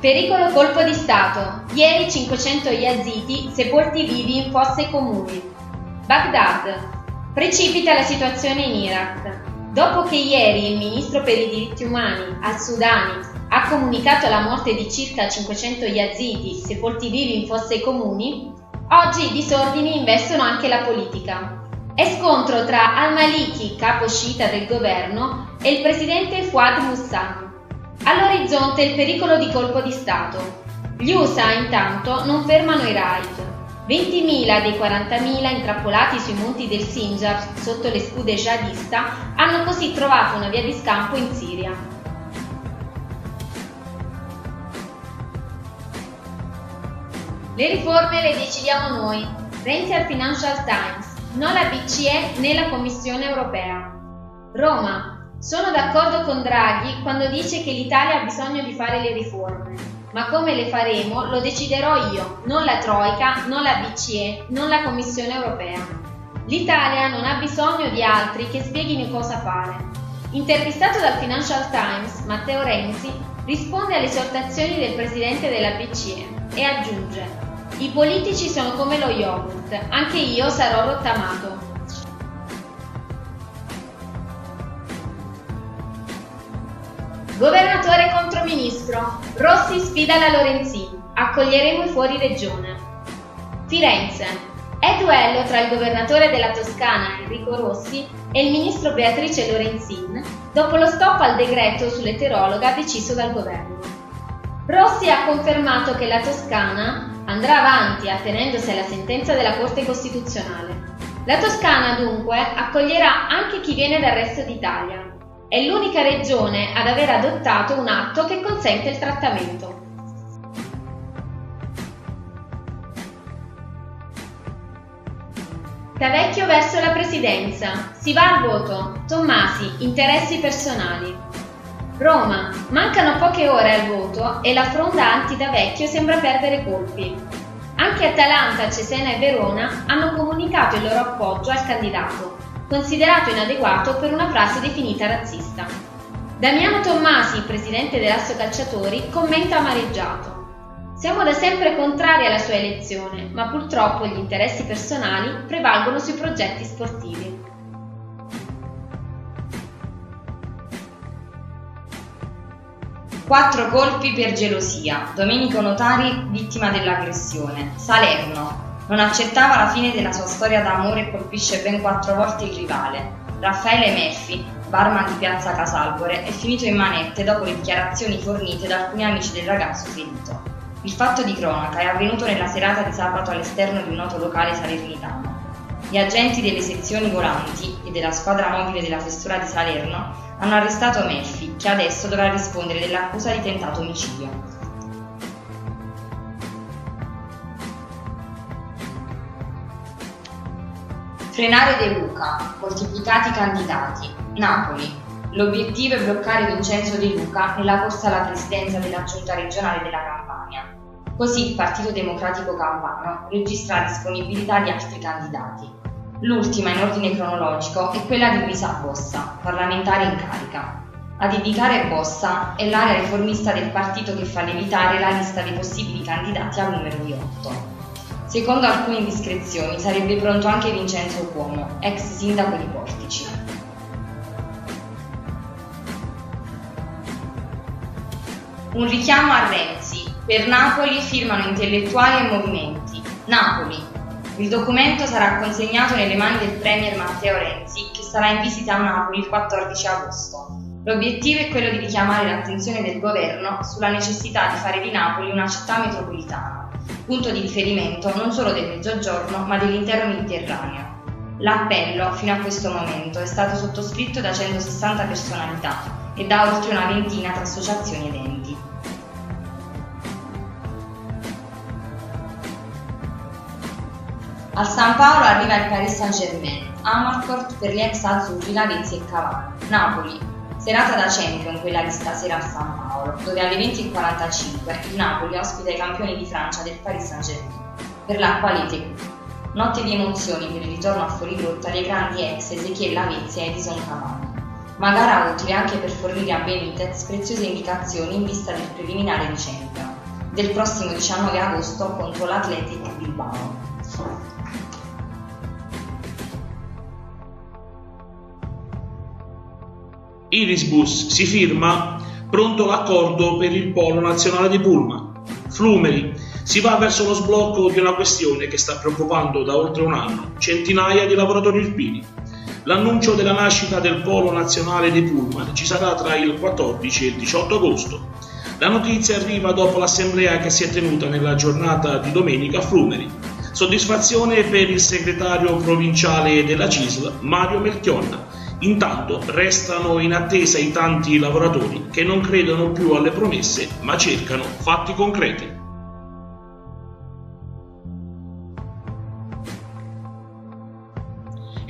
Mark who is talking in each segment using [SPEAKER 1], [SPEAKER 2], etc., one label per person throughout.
[SPEAKER 1] Pericolo colpo di Stato. Ieri 500 yazidi sepolti vivi in fosse comuni. Baghdad. Precipita la situazione in Iraq. Dopo che ieri il ministro per i diritti umani al-Sudani ha comunicato la morte di circa 500 yazidi sepolti vivi in fosse comuni, oggi i disordini investono anche la politica. È scontro tra al-Maliki, capo sciita del governo, e il presidente Fuad Mussam. All'orizzonte il pericolo di colpo di Stato. Gli USA intanto non fermano i raid. 20.000 dei 40.000 intrappolati sui monti del Sinjar sotto le scude jihadista hanno così trovato una via di scampo in Siria. Le riforme le decidiamo noi. Renzi al Financial Times, non la BCE né la Commissione europea. Roma, sono d'accordo con Draghi quando dice che l'Italia ha bisogno di fare le riforme, ma come le faremo lo deciderò io, non la Troica, non la BCE, non la Commissione europea. L'Italia non ha bisogno di altri che spieghino cosa fare. Intervistato dal Financial Times, Matteo Renzi risponde alle esortazioni del presidente della BCE e aggiunge: I politici sono come lo yogurt, anche io sarò rottamato. Governatore contro ministro. Rossi sfida la Lorenzin. Accoglieremo i fuori regione. Firenze. È duello tra il governatore della Toscana Enrico Rossi e il ministro Beatrice Lorenzin dopo lo stop al decreto sull'eterologa deciso dal governo. Rossi ha confermato che la Toscana andrà avanti attenendosi alla sentenza della Corte Costituzionale. La Toscana dunque accoglierà anche chi viene dal resto d'Italia, è l'unica regione ad aver adottato un atto che consente il trattamento. Tavecchio verso la presidenza. Si va al voto. Tommasi, interessi personali. Roma. Mancano poche ore al voto e la fronda anti-Tavecchio sembra perdere colpi. Anche Atalanta, Cesena e Verona hanno comunicato il loro appoggio al candidato, considerato inadeguato per una frase definita razzista. Damiano Tommasi, presidente dell'Asso Calciatori, commenta amareggiato. Siamo da sempre contrari alla sua elezione, ma purtroppo gli interessi personali prevalgono sui progetti sportivi.
[SPEAKER 2] Quattro colpi per gelosia. Domenico Notari, vittima dell'aggressione. Salerno. Non accettava la fine della sua storia d'amore e colpisce ben quattro volte il rivale. Raffaele Murphy, barman di Piazza Casalbore, è finito in manette dopo le dichiarazioni fornite da alcuni amici del ragazzo ferito. Il fatto di cronaca è avvenuto nella serata di sabato all'esterno di un noto locale salernitano. Gli agenti delle sezioni volanti e della squadra mobile della Questura di Salerno hanno arrestato Murphy, che adesso dovrà rispondere dell'accusa di tentato omicidio. Frenare De Luca, moltiplicati candidati. Napoli. L'obiettivo è bloccare Vincenzo De Luca nella corsa alla presidenza della giunta regionale della Campania. Così il Partito Democratico Campano registra la disponibilità di altri candidati. L'ultima in ordine cronologico è quella di Luisa Bossa, parlamentare in carica. Ad indicare Bossa è l'area riformista del partito che fa lievitare la lista dei possibili candidati al numero di 8. Secondo alcune indiscrezioni sarebbe pronto anche Vincenzo Cuomo, ex sindaco di Portici. Un richiamo a Renzi. Per Napoli firmano intellettuali e movimenti. Napoli. Il documento sarà consegnato nelle mani del Premier Matteo Renzi, che sarà in visita a Napoli il 14 agosto. L'obiettivo è quello di richiamare l'attenzione del governo sulla necessità di fare di Napoli una città metropolitana punto di riferimento non solo del Mezzogiorno ma dell'intero Mediterraneo. L'appello, fino a questo momento, è stato sottoscritto da 160 personalità e da oltre una ventina tra associazioni ed enti. Al San Paolo arriva il Paris Saint-Germain, Amarcord per gli ex azzurri Lavezzi e Cavani, Napoli, serata da champion quella di stasera a San Paolo dove alle 20.45 il Napoli ospita i campioni di Francia del Paris Saint-Germain per la Qualité Notte di emozioni per il ritorno a fuorirotta dei grandi ex Ezechiel Lavezzi e Edison Cavani. Ma gara utile anche per fornire a Benitez preziose indicazioni in vista del preliminare di Champions. del prossimo 19 agosto contro l'Athletic Bilbao.
[SPEAKER 3] Irisbus si firma pronto l'accordo per il polo nazionale di Pullman. Flumeri si va verso lo sblocco di una questione che sta preoccupando da oltre un anno centinaia di lavoratori irpini. L'annuncio della nascita del polo nazionale di Pullman ci sarà tra il 14 e il 18 agosto. La notizia arriva dopo l'assemblea che si è tenuta nella giornata di domenica a Flumeri. Soddisfazione per il segretario provinciale della CISL, Mario Melchionna, Intanto restano in attesa i tanti lavoratori che non credono più alle promesse ma cercano fatti concreti.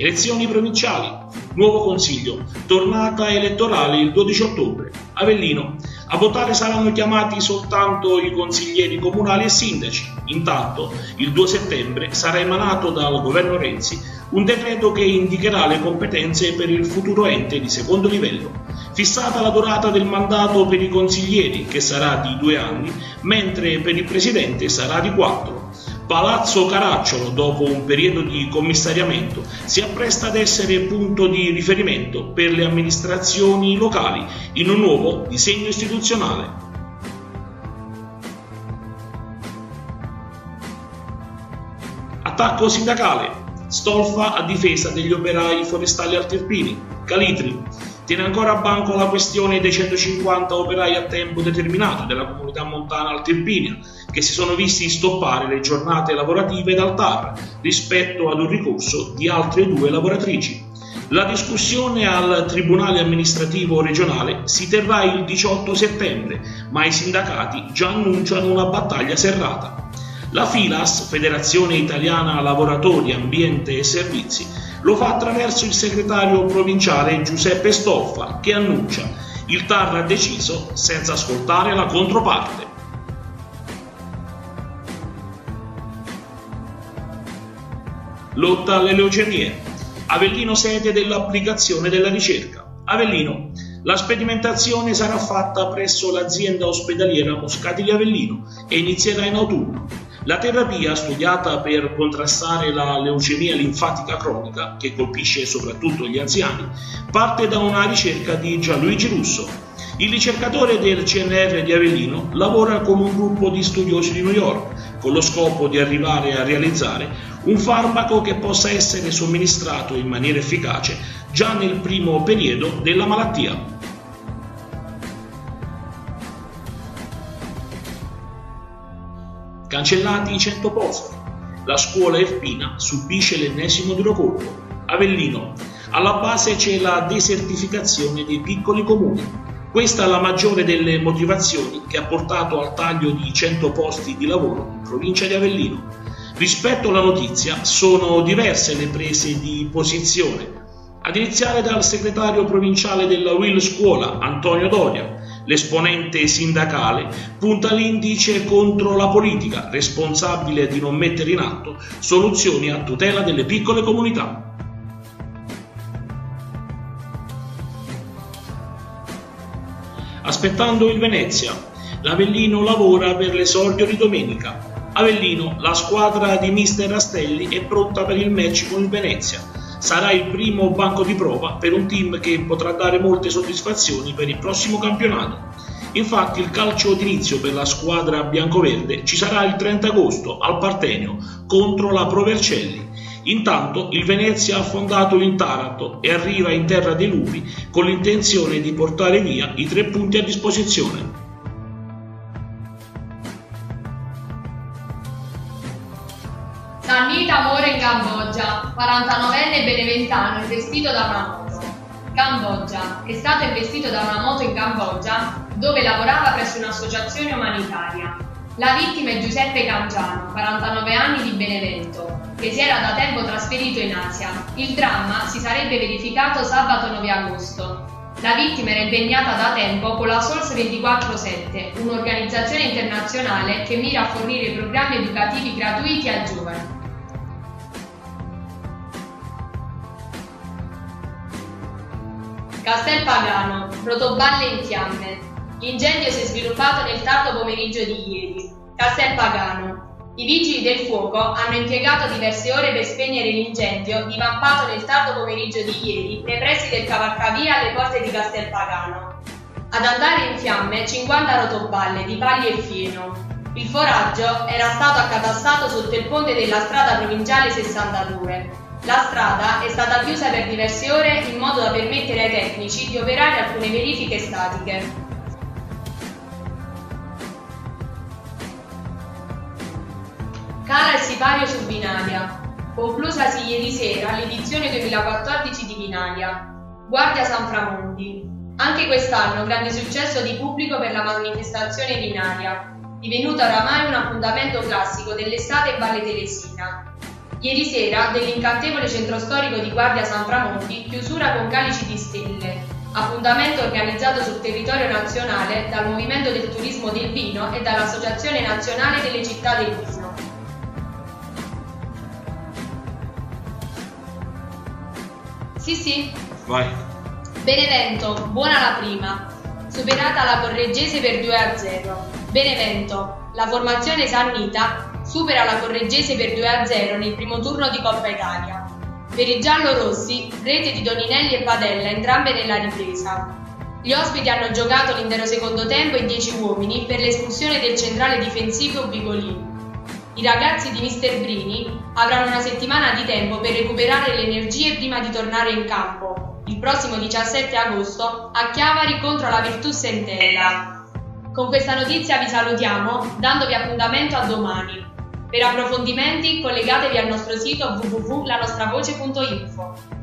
[SPEAKER 3] Elezioni provinciali, nuovo consiglio, tornata elettorale il 12 ottobre. Avellino, a votare saranno chiamati soltanto i consiglieri comunali e sindaci. Intanto, il 2 settembre sarà emanato dal governo Renzi un decreto che indicherà le competenze per il futuro ente di secondo livello. Fissata la durata del mandato per i consiglieri, che sarà di due anni, mentre per il presidente sarà di quattro. Palazzo Caracciolo, dopo un periodo di commissariamento, si appresta ad essere punto di riferimento per le amministrazioni locali in un nuovo disegno istituzionale. Attacco sindacale. Stolfa a difesa degli operai forestali altirpini. Calitri tiene ancora a banco la questione dei 150 operai a tempo determinato della comunità montana altirpinia che si sono visti stoppare le giornate lavorative dal TAR rispetto ad un ricorso di altre due lavoratrici. La discussione al Tribunale amministrativo regionale si terrà il 18 settembre, ma i sindacati già annunciano una battaglia serrata. La FILAS, Federazione Italiana Lavoratori, Ambiente e Servizi, lo fa attraverso il segretario provinciale Giuseppe Stoffa che annuncia il TAR ha deciso senza ascoltare la controparte. Lotta alle leucemie. Avellino sede dell'applicazione della ricerca. Avellino. La sperimentazione sarà fatta presso l'azienda ospedaliera Moscati di Avellino e inizierà in autunno. La terapia studiata per contrastare la leucemia linfatica cronica, che colpisce soprattutto gli anziani, parte da una ricerca di Gianluigi Russo. Il ricercatore del CNR di Avellino lavora con un gruppo di studiosi di New York con lo scopo di arrivare a realizzare un farmaco che possa essere somministrato in maniera efficace già nel primo periodo della malattia. Cancellati i 100 posti. La scuola Erpina subisce l'ennesimo duro colpo. Avellino. Alla base c'è la desertificazione dei piccoli comuni. Questa è la maggiore delle motivazioni che ha portato al taglio di 100 posti di lavoro in provincia di Avellino. Rispetto alla notizia sono diverse le prese di posizione, ad iniziare dal segretario provinciale della Will Scuola, Antonio Doria, L'esponente sindacale punta l'indice contro la politica, responsabile di non mettere in atto soluzioni a tutela delle piccole comunità. Aspettando il Venezia, l'Avellino lavora per l'esordio di domenica. Avellino, la squadra di mister Rastelli è pronta per il match con il Venezia sarà il primo banco di prova per un team che potrà dare molte soddisfazioni per il prossimo campionato. Infatti il calcio d'inizio per la squadra biancoverde ci sarà il 30 agosto al Partenio contro la Provercelli. Intanto il Venezia ha affondato in Taranto e arriva in terra dei lupi con l'intenzione di portare via i tre punti a disposizione.
[SPEAKER 1] Sannita amore Cambogia, 49enne beneventano investito da una moto. Cambogia, è stato investito da una moto in Cambogia dove lavorava presso un'associazione umanitaria. La vittima è Giuseppe Cangiano, 49 anni di Benevento, che si era da tempo trasferito in Asia. Il dramma si sarebbe verificato sabato 9 agosto. La vittima era impegnata da tempo con la SOLS 24-7, un'organizzazione internazionale che mira a fornire programmi educativi gratuiti ai giovani. Castel Pagano, rotoballe in fiamme. L'incendio si è sviluppato nel tardo pomeriggio di ieri.
[SPEAKER 4] Castelpagano. I vigili del fuoco hanno impiegato diverse ore per spegnere l'incendio divampato nel tardo pomeriggio di ieri nei pressi del cavalcavia alle porte di Castelpagano. Ad andare in fiamme 50 rotoballe di paglie e fieno. Il foraggio era stato accatastato sotto il ponte della strada provinciale 62. La strada è stata chiusa per diverse ore in modo da permettere ai tecnici di operare alcune verifiche statiche. Cala il sipario su Binaria. Conclusasi ieri sera l'edizione 2014 di Binaria. Guardia San Framonti. Anche quest'anno grande successo di pubblico per la manifestazione binaria, divenuta oramai un appuntamento classico dell'estate in Valle Telesina. Ieri sera, dell'incantevole centro storico di Guardia San Framonti, chiusura con calici di stelle, appuntamento organizzato sul territorio nazionale dal Movimento del Turismo del Vino e dall'Associazione Nazionale delle Città del Vino. Sì, sì.
[SPEAKER 3] Vai.
[SPEAKER 4] Benevento, buona la prima. Superata la Correggese per 2 a 0. Benevento, la formazione sannita supera la Correggese per 2 a 0 nel primo turno di Coppa Italia. Per i giallorossi, rete di Doninelli e Padella, entrambe nella ripresa. Gli ospiti hanno giocato l'intero secondo tempo in 10 uomini per l'espulsione del centrale difensivo Bigolini. I ragazzi di Mister Brini avranno una settimana di tempo per recuperare le energie prima di tornare in campo, il prossimo 17 agosto, a Chiavari contro la Virtus Entella. Con questa notizia vi salutiamo, dandovi appuntamento a domani. Per approfondimenti collegatevi al nostro sito www.lanostravoce.info.